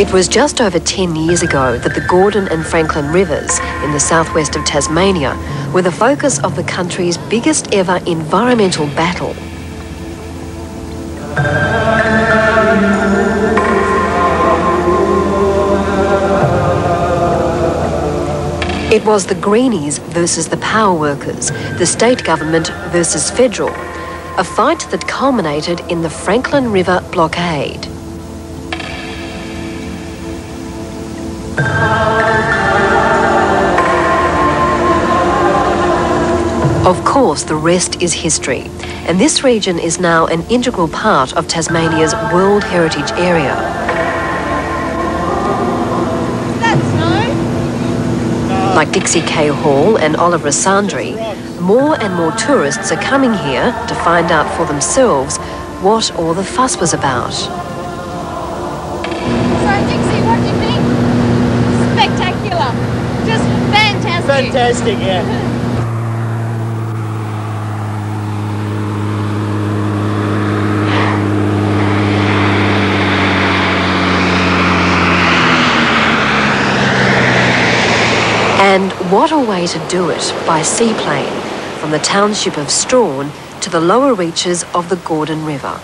It was just over 10 years ago that the Gordon and Franklin Rivers in the southwest of Tasmania were the focus of the country's biggest ever environmental battle. It was the Greenies versus the power workers, the state government versus federal, a fight that culminated in the Franklin River blockade. Of course, the rest is history, and this region is now an integral part of Tasmania's World Heritage Area. Like Dixie K. Hall and Oliver Sandry, more and more tourists are coming here to find out for themselves what all the fuss was about. So, Dixie, what do you think? Spectacular. Just fantastic. Yeah. And what a way to do it by seaplane from the township of Strahan to the lower reaches of the Gordon River.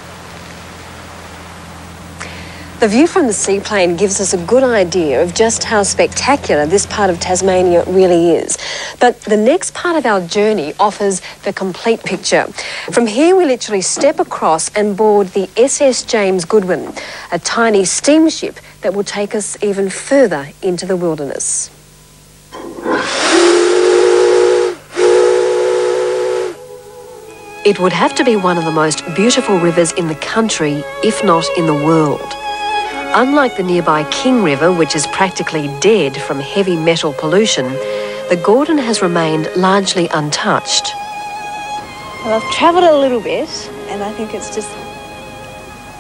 The view from the seaplane gives us a good idea of just how spectacular this part of Tasmania really is. But the next part of our journey offers the complete picture. From here, we literally step across and board the SS James Goodwin, a tiny steamship that will take us even further into the wilderness. It would have to be one of the most beautiful rivers in the country, if not in the world. Unlike the nearby King River, which is practically dead from heavy metal pollution, the Gordon has remained largely untouched. Well, I've travelled a little bit and I think it's just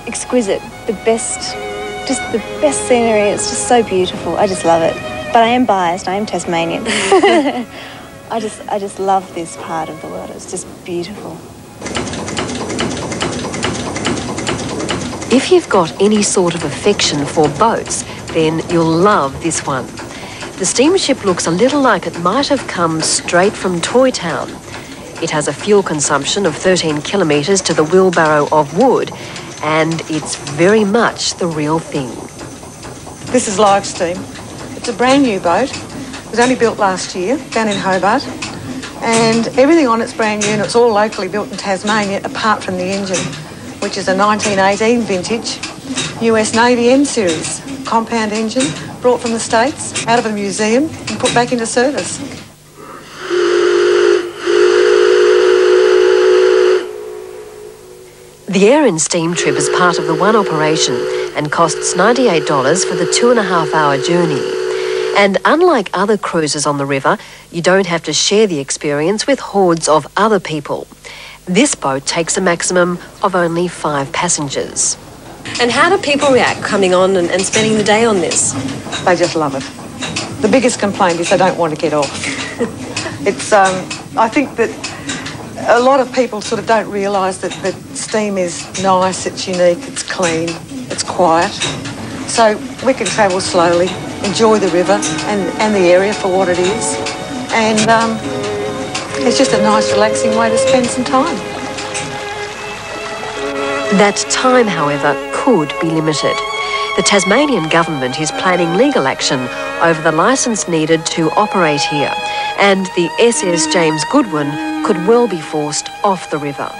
exquisite. The best, just the best scenery. It's just so beautiful. I just love it. But I am biased. I am Tasmanian. I just, I just love this part of the world. It's just beautiful. If you've got any sort of affection for boats, then you'll love this one. The steamship looks a little like it might have come straight from Toy Town. It has a fuel consumption of 13 kilometres to the wheelbarrow of wood, and it's very much the real thing. This is Live Steam. It's a brand new boat. It was only built last year down in Hobart. And everything on it's brand new and it's all locally built in Tasmania apart from the engine, which is a 1918 vintage US Navy M series compound engine brought from the States out of a museum and put back into service. The Air and Steam trip is part of the one operation and costs $98 for the two and a half hour journey. And unlike other cruises on the river, you don't have to share the experience with hordes of other people. This boat takes a maximum of only five passengers. And how do people react coming on and, and spending the day on this? They just love it. The biggest complaint is they don't want to get off. it's, um, I think that a lot of people sort of don't realise that, that steam is nice, it's unique, it's clean, it's quiet. So we can travel slowly, enjoy the river and, and the area for what it is. And um, it's just a nice, relaxing way to spend some time. That time, however, could be limited. The Tasmanian government is planning legal action over the licence needed to operate here, and the SS James Goodwin could well be forced off the river.